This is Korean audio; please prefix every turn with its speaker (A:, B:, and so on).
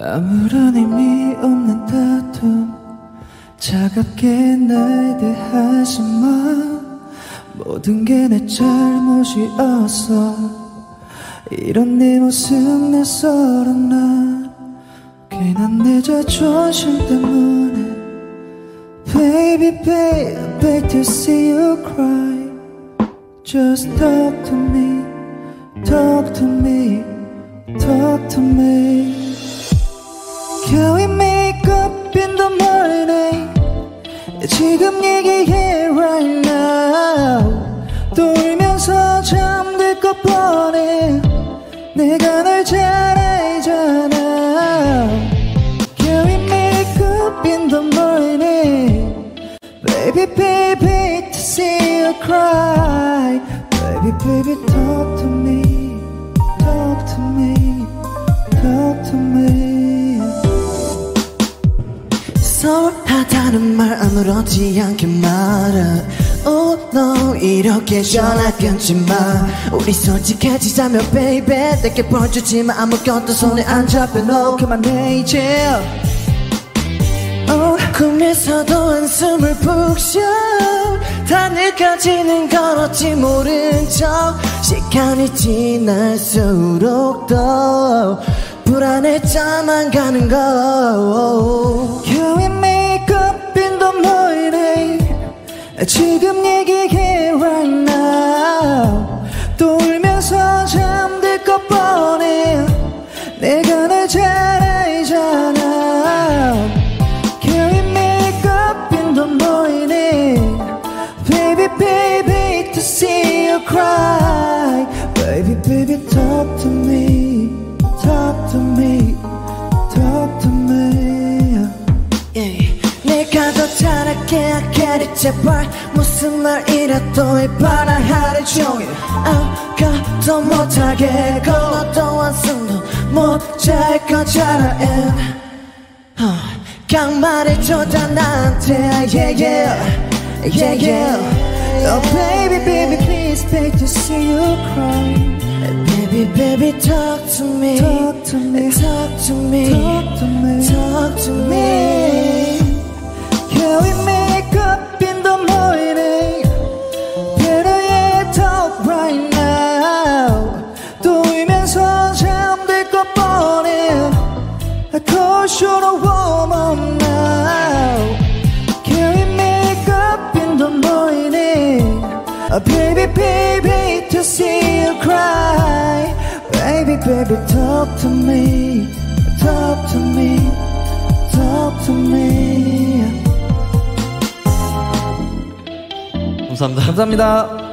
A: 아무런 의미 없는 다툼 차갑게 날 대하지 마 모든 게 내 잘못이었어 이런 네 모습 낯설은 나 괜한 내 자존심 때문에 Baby baby beg to see you cry Just talk to me Talk to me Talk to me 지금 얘기해 right now 또 울면서 잠들 것 뻔해 내가 널 잘 알잖아 we make up in the morning Baby baby to see you cry Baby baby talk to me
B: 다는 말 아무렇지 않게 말해. Oh no 이렇게 전화 끊지 마. 우리 솔직해지자면 baby. 내게 보여주지만 아무것도 손에 안 잡혀. No
A: 그만해 이제.
B: Oh, 꿈에서도 한숨을 푹 쉬어. 하늘까지는 걸었지 모른 척. 시간이 지날수록 더 불안해져만 가는 거
A: 지금 얘기해 right now 또 울면서 잠들 것 뻔해 내가 널 잘 알잖아 Can we make up in the morning Baby baby to see you cry Baby baby
B: 잘할게 아까리 제발 무슨 말이라도 해봐라 하루 종일 아무것도 못하게 너도 한숨도 못잘 거잖아 and 어, 강 말해줘 다 나한테 yeah yeah yeah yeah
A: Oh baby baby please beg to see you cry
B: Baby, baby, talk to me.
A: Talk to me.
B: Talk to me.
A: Talk to me.
B: Talk
A: to warm up now. Can we make up in the morning? Uh, baby, baby, to see you cry. Baby, baby, talk to me. Talk to me. Talk to me.
C: 감사합니다.
A: 감사합니다.